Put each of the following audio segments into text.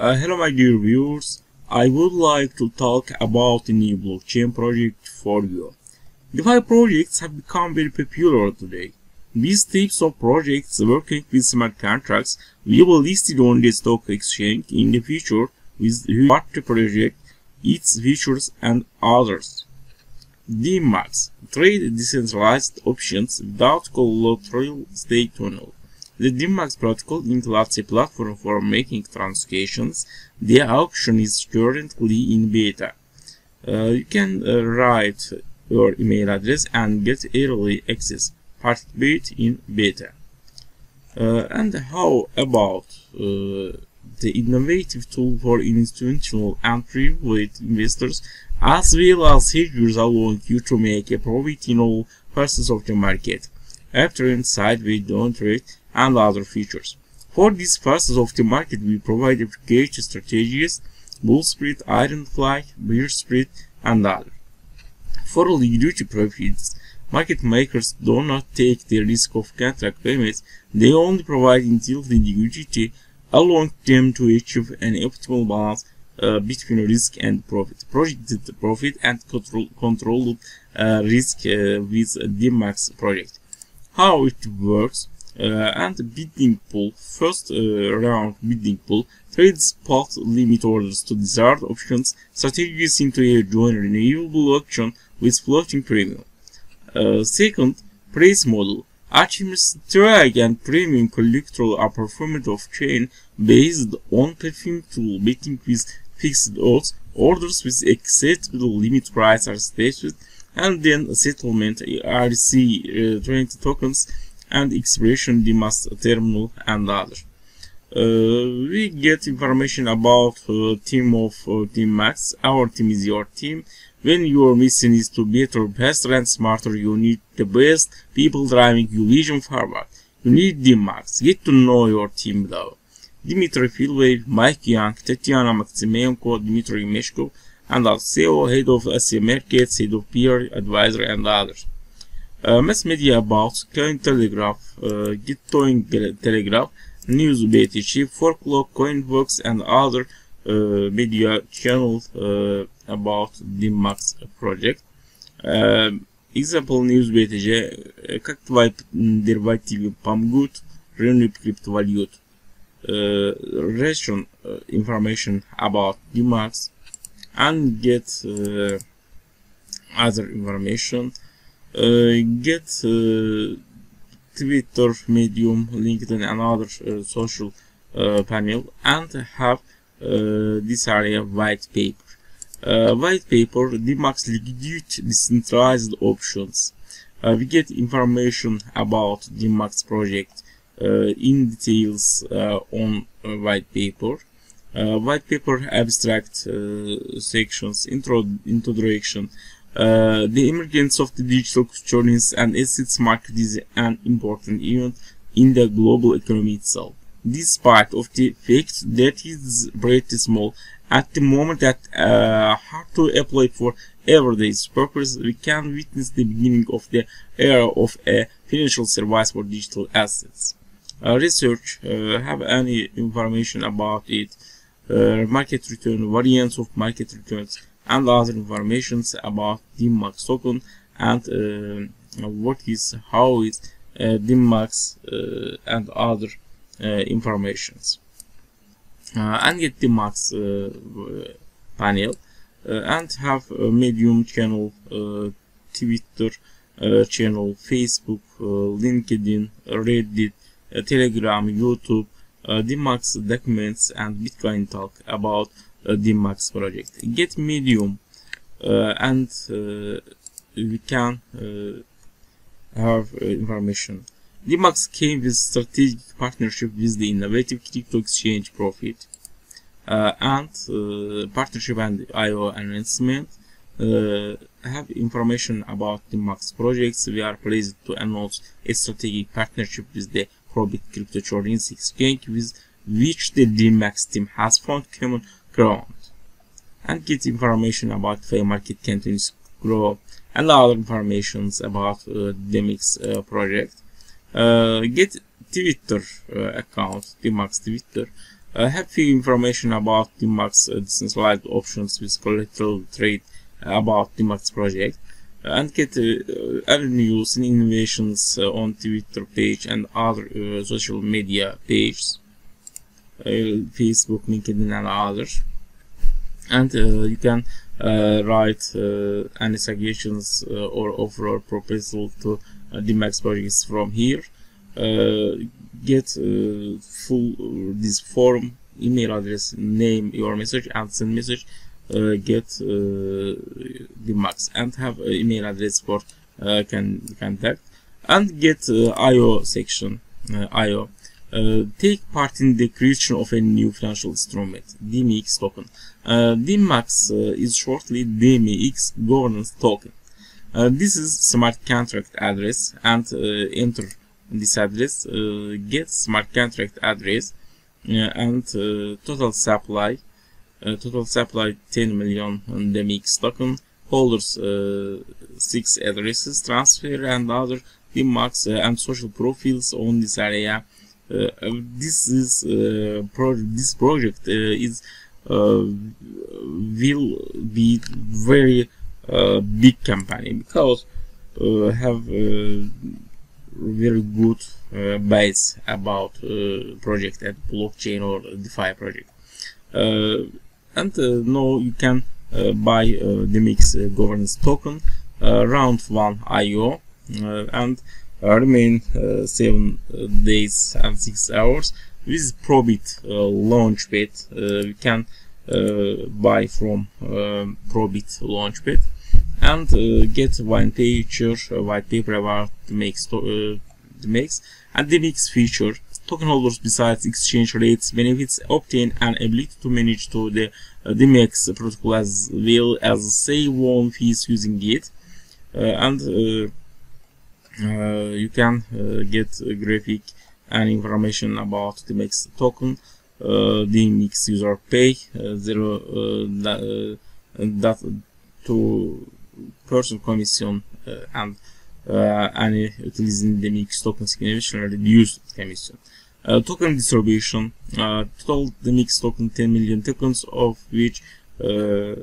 Uh, hello my dear viewers, I would like to talk about a new blockchain project for you. DeFi projects have become very popular today. These types of projects working with smart contracts will be listed on the stock exchange in the future with what the project, its features and others. Dymmax trade decentralized options without collateral state tunnel. The Dymmax protocol includes a platform for making transactions. The auction is currently in beta. Uh, you can uh, write your email address and get early access. Participate in beta. Uh, and how about uh, the innovative tool for institutional and private investors as well as hedgers allowing you to make a profit in all phases of the market after inside we don't trade and other features. For these phases of the market, we provide efficacious strategies, bull spread, iron fly, bear spread, and other. For liquidity profits, market makers do not take the risk of contract payments, they only provide until the liquidity allowing them to achieve an optimal balance uh, between risk and profit. Projected profit and control, controlled uh, risk uh, with the max project. How it works and bidding pool. First uh, round bidding pool trades spot limit orders to desired options strategies into a joint renewable auction with floating premium. Uh, second, price model achieves strike and premium collateral are performed off chain based on pari-mutuel betting with fixed odds. Orders with acceptable limit price are stated and then settlement RC uh, 20 tokens and expression Dymmax terminal and others. Uh, we get information about uh, team of uh, team max. Our team is your team. When your mission is to better faster and smarter you need the best people driving your vision forward. You need the max. Get to know your team though. Dmitry Filway, Mike Young, Tatiana Maximenko, Dmitry Meshkov, and our CEO, head of Asia Markets, head of peer advisor, and others. Uh, mass media about Cointelegraph, uh, Bitcoin telegraph, news BTC, ForkLog, coinbox and other uh, media channels about the Max project. Um, example news BTC, как твои деривативы помогут рынок криптовалют. Uh, uh, information about Dymmax and get uh, other information get uh, Twitter, Medium, LinkedIn, and other uh, social panel, and have this area white paper. white paper Dymmax liquidate decentralized options. we get information about Dymmax project in details on white paper. Uh, white paper abstract uh, sections intro introduction uh, the emergence of the digital currencies and assets market is an important event in the global economy itself. Despite of the fact that it is pretty small at the moment that uh, hard to apply for everyday purpose, we can witness the beginning of the era of a financial service for digital assets. Uh, research uh, have any information about it, uh, market return, variance of market returns, and other informations about Dymmax token and uh, what is how is uh, uh, and other uh, informations. Uh, and get uh, panel uh, and have a medium channel Twitter channel Facebook LinkedIn Reddit Telegram YouTube Dymmax documents and Bitcoin talk about uh, Dymmax project. Get Medium uh, and uh, we can have information. Dymmax came with strategic partnership with the innovative crypto exchange Probit uh, and uh, partnership and IEO announcement uh, have information about the Max projects. We are pleased to announce a strategic partnership with the Probit Cryptocurrency Exchange with which the Dymmax team has found common ground and get information about fair market continues grow and other informations about uh, DMX uh, project. Uh, get Twitter uh, account, Dymmax Twitter, uh, have few information about Dymmax uh, decentralized options with collateral trade about Dymmax project. And get uh, other news and innovations uh, on Twitter page and other uh, social media pages, Facebook, LinkedIn, and others. And uh, you can uh, write uh, any suggestions or offer or proposal to the Max projects from here. get full this form email address, name your message, and send message uh, get uh, the max and have email address for uh, can contact and get IEO section IEO uh, take part in the creation of a new financial instrument, DMX token. Uh, uh, is shortly DMX governance token. this is smart contract address and enter this address, get smart contract address and total supply uh, total supply 10 million on the token holders uh, 6 addresses transfer and other Dymmax uh, and social profiles on this area this is pro this project is will be very big company because have very good uh, base about uh, project at blockchain or DeFi project. Uh, and uh, now you can uh, buy uh, the mix governance token round 1 IEO and remain 7 days and 6 hours. With Probit launchpad we can buy from Probit launchpad and uh, get one picture, uh, white paper about the mix, uh, the mix, and the mix feature. Token holders besides exchange rates benefits obtain an ability to manage to the uh, DMX protocol as well as save one fees using it. Uh, and uh, uh you can uh, get graphic and information about the DMX token. Uh, mix user pay zero that, to person commission and any utilizing the mix token significantly reduced commission. Uh, token distribution uh, total the mix token 10 million tokens of which uh,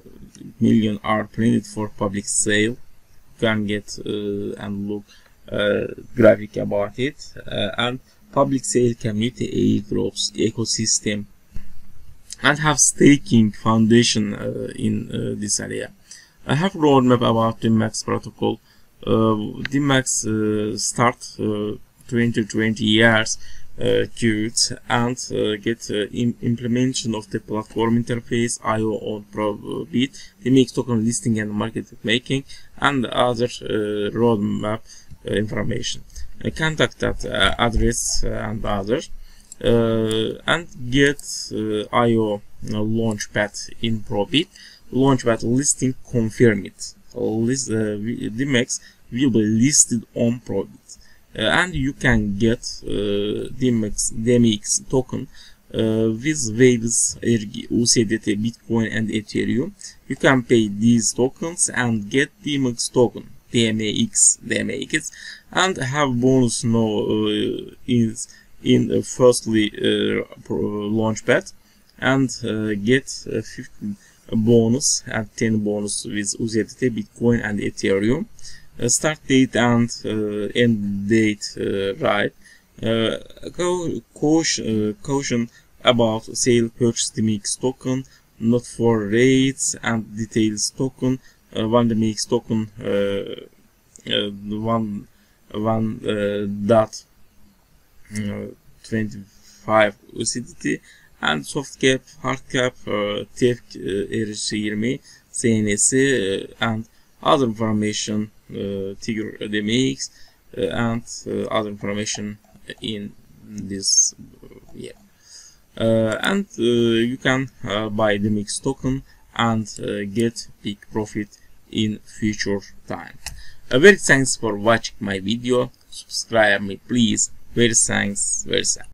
million are printed for public sale. You can get uh, and look uh, graphic about it uh, and public sale community airdrops ecosystem and have staking foundation in this area. I have roadmap about the max protocol. The max start 20 20 years uh, and uh, get uh, implementation of the platform interface, IEO on Probit, the mix token listing and market making, and other uh, roadmap uh, information. Uh, contact that address and others, and get IEO launchpad in Probit, launchpad listing confirm it. List, the max will be listed on Probit. Uh, and you can get uh, DMX, DMX token uh, with waves USDT, Bitcoin and Ethereum. You can pay these tokens and get DMX token, DMX, DMX, and have bonus now uh, in uh, firstly uh, launchpad and uh, get 15 bonus and 10 bonus with USDT, Bitcoin and Ethereum. Uh, start date and uh, end date uh, right. caution, caution about sale purchase the mix token, not for rates and details token. One the mix token one one dot 25 USDT and soft cap, hard cap, uh, TF uh, CNS uh, and other information uh, Tigger DMX uh, and uh, other information in this yeah. And you can buy the mix token and get big profit in future time. Uh, very thanks for watching my video. Subscribe me please. Very thanks very thanks